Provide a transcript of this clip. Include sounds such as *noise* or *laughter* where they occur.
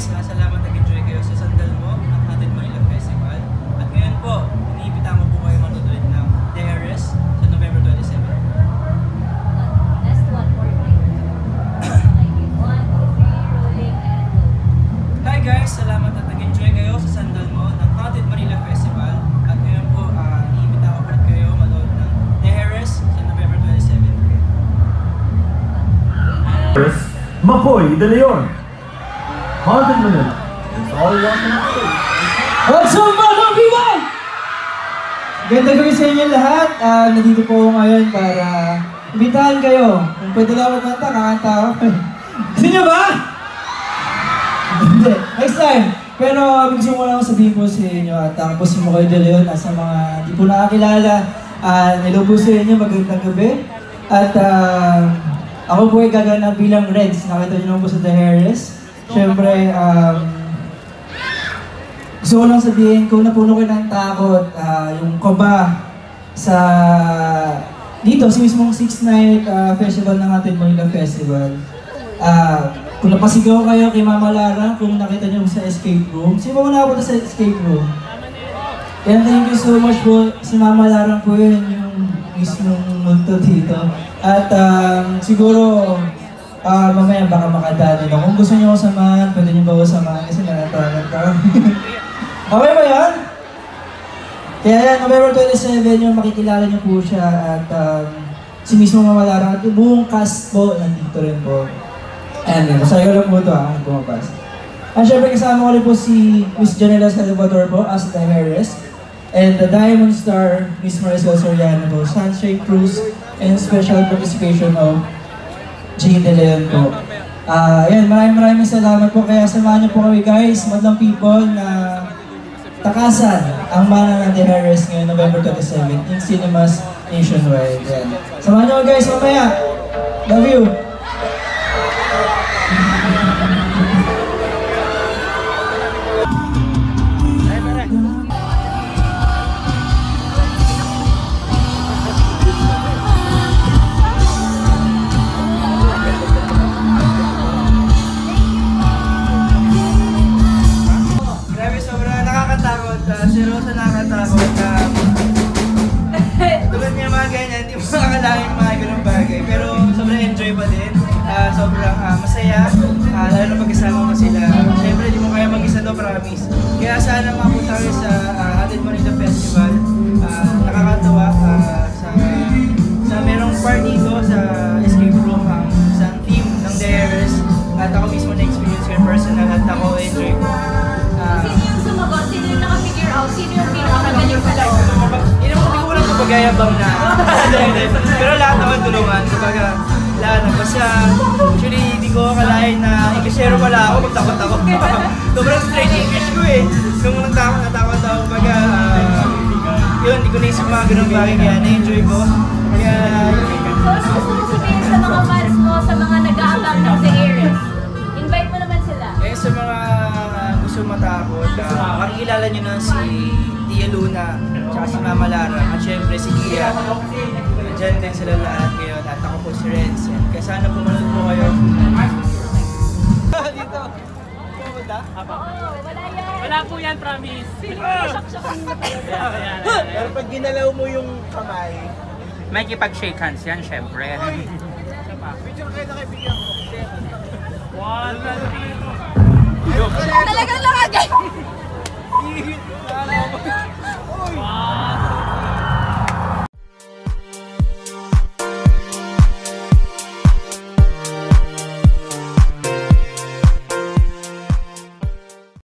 guys, uh, salamat nag-enjoy kayo sa Sandal Mo ng Haunted Manila Festival. At ngayon po, iniimbitahan ko po kayo manonood ng The Heiress sa November 27. Last one more time. Like, one, two, three, rolling, and go. Hi guys, salamat at nag-enjoy kayo sa Sandal Mo ng Haunted Manila Festival. At ngayon po, uh, iniimbitahan ko po kayo manood ng The Heiress sa November 27. Makoy de Leon. Haunted Manila. It's all one and What's up mga people? Ganda gabi sa inyo lahat. Ah, nandito po ngayon para imbitahan kayo. Kung pwede lang magkanta, kakanta ako. *laughs* Gusto niyo ba? Next time. Pero gusto ko lang sabihin po sa inyo at ako po si Makoy De Leon at sa mga di po nakakilala, uh, nilo po sa inyo magandang gabi. At ah, ako po ay gaganap bilang Reds. Nakita niyo naman po sa The Harris. Siyempre, um, gusto ko lang sabihin, kung napuno ko ng takot, ah, yung kaba sa dito, sa mismong Six Night ah, Festival ng ating Manila Festival. Ah, kung napasigaw kayo kay Mama Lara, kung nakita niyo sa escape room, sino ba napunta sa escape room? Kaya thank you so much po. Si Mama Lara po yun, yung mismong multo dito. At um, siguro, ah mamaya baka makadali na. Kung gusto niyo ako samahan, pwede niyo ba ako samahan kasi nanatanag ka. okay ba yan? Kaya yan, November 27 yung makikilala niyo po siya at um, si mismo Mama Lara at buong cast po nandito rin po. And masaya ko lang po ito ah, bumabas. At syempre kasama ko rin po si Miss Janela Salvador po as the Harris. And the Diamond Star, Miss Marisol Soriano po, Sunshine Cruise, and special participation of Jane De Leon po. Ah, yan, maraming maraming salamat po. Kaya samahan niyo po kami guys, madlang people na takasan ang mana ng The Harris ngayon, November 27, in cinemas nationwide. Yan. Samahan niyo guys mamaya. Love you! Pagkasama mo sila. Siyempre, hindi mo kaya mag-isa to, promise. Kaya sana mapunta kayo sa uh, Hatid Manila Festival. Ah, nakakatawa ah, sa sa merong part dito sa escape room ang sa theme ng Heiress. At ako mismo na-experience ko yung personal at ako enjoy ko. Ah, Sino yung sumagot? Sino yung nakafigure out? Sino yung loob? Hindi naman hindi ko walang kapagayabang na. Pero lahat naman tulungan. Kumbaga, lahat naman. Basta, actually, hindi ko akalain na ikisero pala ako, magtakot ako. *laughs* Sobrang straight English ko eh. Nung nagtakot, natakot ako. Kumbaga, ah, yun, hindi ko naisip mga ganun bagay. Kaya na-enjoy ko. Kaya, So, ano gusto mo sabihin sa mga fans mo, sa mga nag-aabang ng The Heiress? Invite mo naman sila. eh sa mga gusto matakot, uh, makikilala nyo na si Tia Luna, tsaka si Mama Lara, at syempre si Kia. Diyan din sila lahat ngayon at ako po si Renz. Kaya sana pumunod po kayo. Pumunta? Oo, wala yan. Wala po yan, promise. Shock-shock ang Pero pag ginalaw mo yung kamay, May kipag-shake hands yan, syempre. picture kayo na kaibigan ko. One, Talagang nakagay.